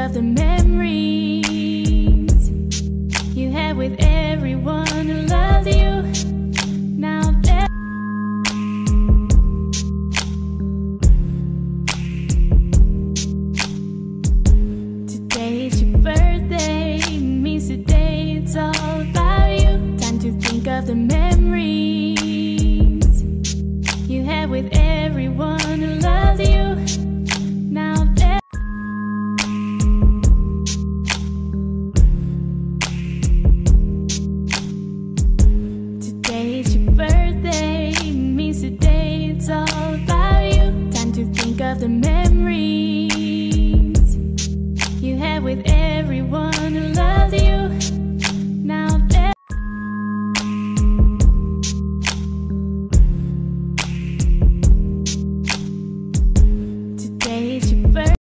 of the memories you had with everyone who loved you. Now that today is your birthday, means today it's all about you. Time to think of the memories you had with everyone who loved you. of the memories you had with everyone